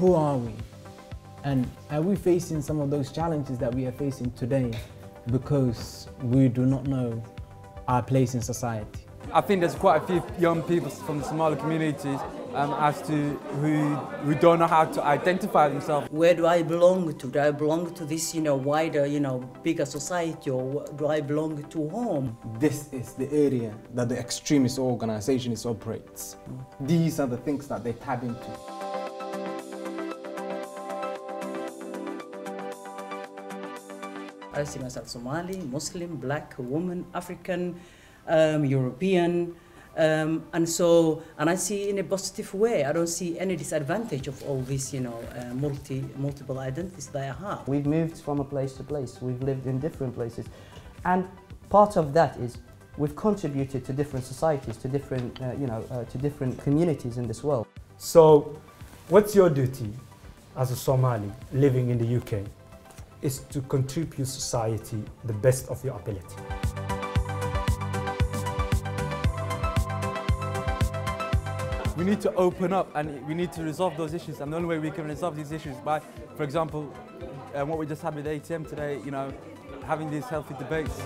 who are we? And are we facing some of those challenges that we are facing today because we do not know our place in society? I think there's quite a few young people from the Somali communities um, as to who, who don't know how to identify themselves. Where do I belong to? Do I belong to this, you know, wider, you know, bigger society or do I belong to home? This is the area that the extremist organizations operates. These are the things that they tap into. I see myself Somali, Muslim, black, woman, African, um, European, um, and so, and I see in a positive way. I don't see any disadvantage of all these, you know, uh, multi, multiple identities that I have. We've moved from a place to place. We've lived in different places. And part of that is we've contributed to different societies, to different, uh, you know, uh, to different communities in this world. So, what's your duty as a Somali living in the UK? Is to contribute society the best of your ability. We need to open up and we need to resolve those issues. And the only way we can resolve these issues by, for example, um, what we just had with ATM today, you know, having these healthy debates.